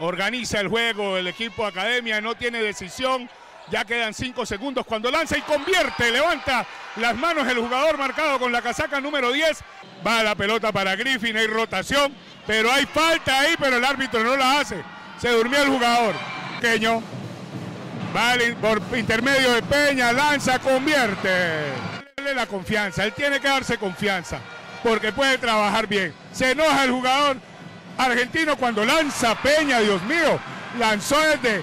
Organiza el juego el equipo Academia, no tiene decisión. Ya quedan cinco segundos cuando lanza y convierte, levanta las manos el jugador marcado con la casaca número 10. Va la pelota para Griffin, hay rotación, pero hay falta ahí, pero el árbitro no la hace. Se durmió el jugador. Pequeño. Vale, por intermedio de Peña, lanza, convierte. Dale la confianza, él tiene que darse confianza, porque puede trabajar bien. Se enoja el jugador argentino cuando lanza Peña, Dios mío, lanzó desde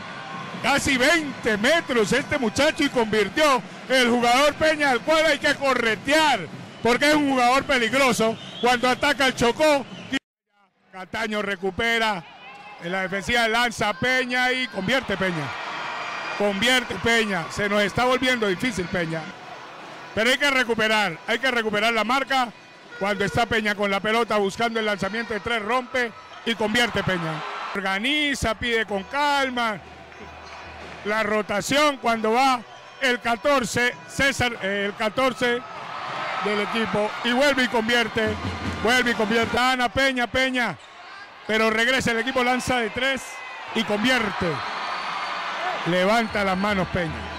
casi 20 metros este muchacho y convirtió el jugador Peña, al cual hay que corretear, porque es un jugador peligroso. Cuando ataca el Chocó, Cataño recupera en la defensiva, lanza Peña y convierte Peña. Convierte Peña, se nos está volviendo difícil Peña. Pero hay que recuperar, hay que recuperar la marca cuando está Peña con la pelota buscando el lanzamiento de tres, rompe y convierte Peña. Organiza, pide con calma, la rotación cuando va el 14, César, eh, el 14 del equipo y vuelve y convierte, vuelve y convierte. Ana Peña, Peña, pero regresa el equipo, lanza de tres y convierte. Levanta las manos Peña.